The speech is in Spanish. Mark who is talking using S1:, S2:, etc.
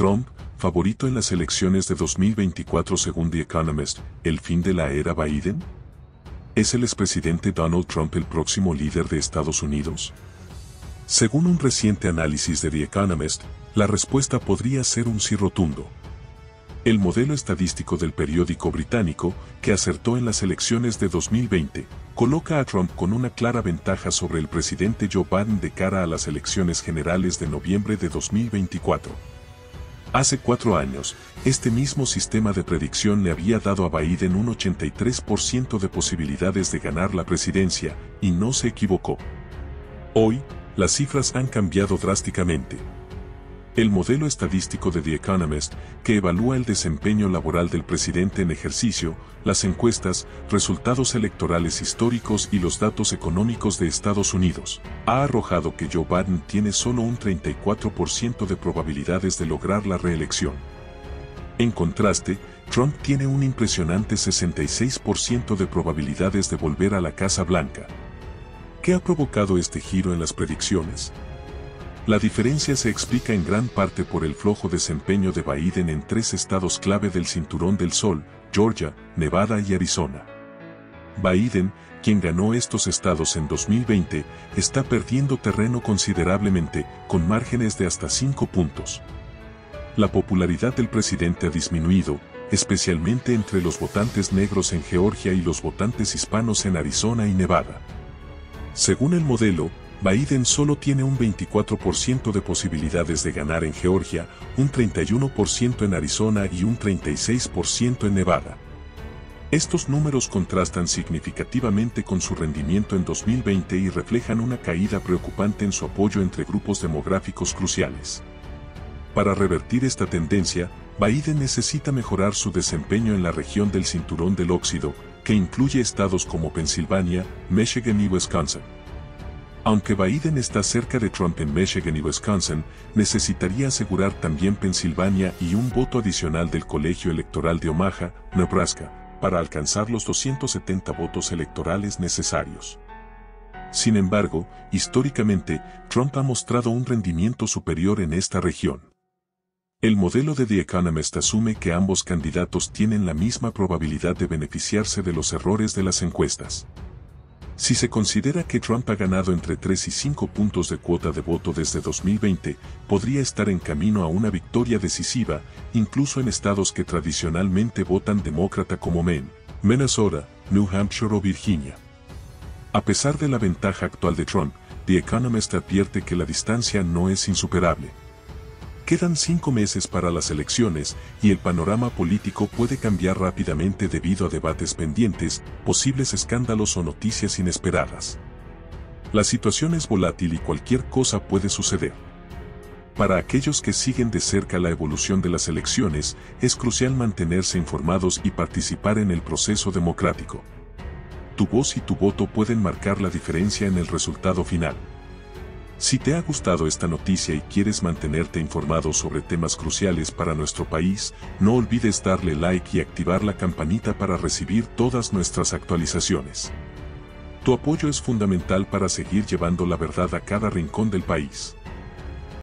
S1: Trump, favorito en las elecciones de 2024 según The Economist, ¿el fin de la era Biden? ¿Es el expresidente Donald Trump el próximo líder de Estados Unidos? Según un reciente análisis de The Economist, la respuesta podría ser un sí rotundo. El modelo estadístico del periódico británico, que acertó en las elecciones de 2020, coloca a Trump con una clara ventaja sobre el presidente Joe Biden de cara a las elecciones generales de noviembre de 2024. Hace cuatro años, este mismo sistema de predicción le había dado a Biden un 83% de posibilidades de ganar la presidencia, y no se equivocó. Hoy, las cifras han cambiado drásticamente. El modelo estadístico de The Economist, que evalúa el desempeño laboral del presidente en ejercicio, las encuestas, resultados electorales históricos y los datos económicos de Estados Unidos, ha arrojado que Joe Biden tiene solo un 34% de probabilidades de lograr la reelección. En contraste, Trump tiene un impresionante 66% de probabilidades de volver a la Casa Blanca. ¿Qué ha provocado este giro en las predicciones? La diferencia se explica en gran parte por el flojo desempeño de Biden en tres estados clave del Cinturón del Sol, Georgia, Nevada y Arizona. Biden, quien ganó estos estados en 2020, está perdiendo terreno considerablemente, con márgenes de hasta 5 puntos. La popularidad del presidente ha disminuido, especialmente entre los votantes negros en Georgia y los votantes hispanos en Arizona y Nevada. Según el modelo, Biden solo tiene un 24% de posibilidades de ganar en Georgia, un 31% en Arizona y un 36% en Nevada. Estos números contrastan significativamente con su rendimiento en 2020 y reflejan una caída preocupante en su apoyo entre grupos demográficos cruciales. Para revertir esta tendencia, Biden necesita mejorar su desempeño en la región del Cinturón del Óxido, que incluye estados como Pensilvania, Michigan y Wisconsin. Aunque Biden está cerca de Trump en Michigan y Wisconsin, necesitaría asegurar también Pensilvania y un voto adicional del Colegio Electoral de Omaha, Nebraska, para alcanzar los 270 votos electorales necesarios. Sin embargo, históricamente, Trump ha mostrado un rendimiento superior en esta región. El modelo de The Economist asume que ambos candidatos tienen la misma probabilidad de beneficiarse de los errores de las encuestas. Si se considera que Trump ha ganado entre 3 y 5 puntos de cuota de voto desde 2020, podría estar en camino a una victoria decisiva, incluso en estados que tradicionalmente votan demócrata como Maine, Minnesota, New Hampshire o Virginia. A pesar de la ventaja actual de Trump, The Economist advierte que la distancia no es insuperable. Quedan cinco meses para las elecciones y el panorama político puede cambiar rápidamente debido a debates pendientes, posibles escándalos o noticias inesperadas. La situación es volátil y cualquier cosa puede suceder. Para aquellos que siguen de cerca la evolución de las elecciones, es crucial mantenerse informados y participar en el proceso democrático. Tu voz y tu voto pueden marcar la diferencia en el resultado final. Si te ha gustado esta noticia y quieres mantenerte informado sobre temas cruciales para nuestro país, no olvides darle like y activar la campanita para recibir todas nuestras actualizaciones. Tu apoyo es fundamental para seguir llevando la verdad a cada rincón del país.